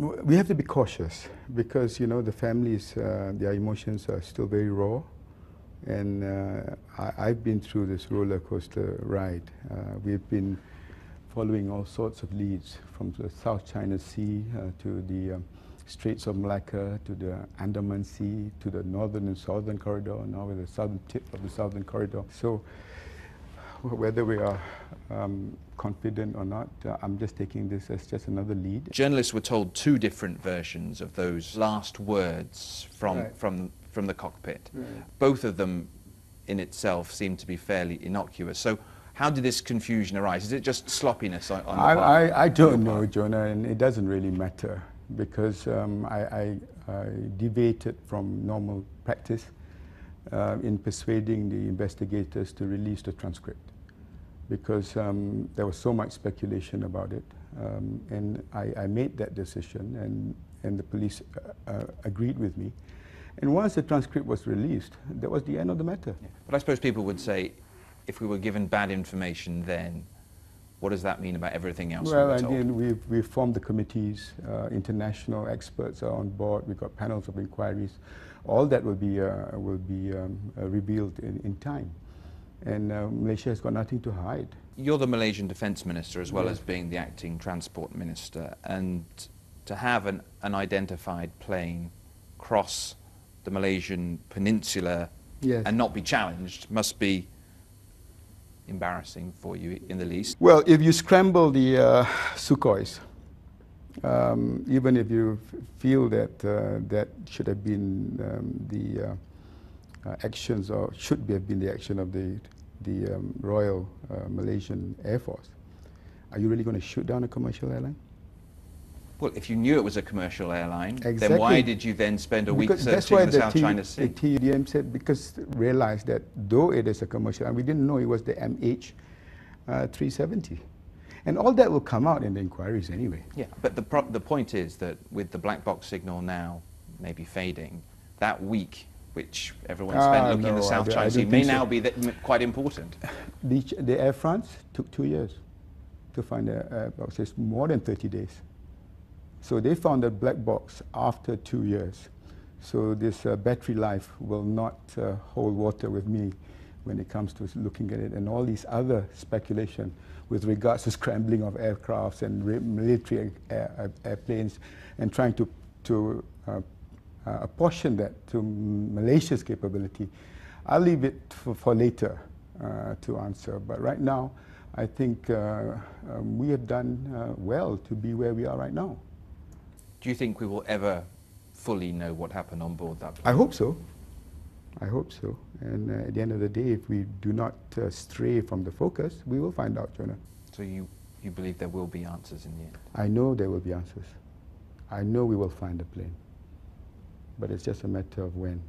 We have to be cautious because, you know, the families, uh, their emotions are still very raw. And uh, I, have been through this roller coaster ride. Uh, we've been following all sorts of leads from the South China Sea uh, to the um, Straits of Malacca to the Andaman Sea to the northern and southern corridor, now with the southern tip of the southern corridor. So whether we are um, confident or not, uh, I'm just taking this as just another lead. Journalists were told two different versions of those last words from, right. from, from the cockpit. Right. Both of them in itself seem to be fairly innocuous. So how did this confusion arise? Is it just sloppiness on, on I, I, I, don't know, Jonah, and it doesn't really matter because um, I, I, I, deviated from normal practice uh, in persuading the investigators to release the transcript because um, there was so much speculation about it. Um, and I, I, made that decision, and, and the police uh, uh, agreed with me. And once the transcript was released, that was the end of the matter. Yeah. But I suppose people would say, if we were given bad information then, what does that mean about everything else? Well, we again, we've, we've formed the committees, uh, international experts are on board, we've got panels of inquiries. All that will be, uh, will be um, uh, revealed in, in time. And uh, Malaysia has got nothing to hide. You're the Malaysian Defence Minister as well as being the acting Transport Minister. And to have an unidentified plane cross the Malaysian peninsula yes. and not be challenged must be embarrassing for you in the least? Well, if you scramble the uh, Sukhois, um, even if you feel that uh, that should have been um, the uh, uh, actions or should have been the action of the, the um, Royal uh, Malaysian Air Force, are you really going to shoot down a commercial airline? Well, if you knew it was a commercial airline, exactly. then why did you then spend a because week searching the, the, South T China Sea? The TUDM said because realized that though it is a commercial, and we didn't know it was the MH uh, 370. And all that will come out in the inquiries anyway. Yeah, but the, the point is that with the black box signal now maybe fading, that week which everyone spent uh, looking no, at the South China Sea may so. now be quite important. The, the Air France took two years to find a, a box. It's more than 30 days. So they found that black box after two years. So this uh, battery life will not uh, hold water with me when it comes to looking at it and all these other speculation with regards to scrambling of aircrafts and military air, airplanes and trying to, to uh, uh, apportion that to Malaysia's capability. I'll leave it for, for later uh, to answer, but right now I think uh, um, we have done uh, well to be where we are right now. Do you think we will ever fully know what happened on board that plane? I hope so. I hope so. And uh, at the end of the day, if we do not uh, stray from the focus, we will find out, Jonah. So you, you believe there will be answers in the end? I know there will be answers. I know we will find the plane. But it's just a matter of when.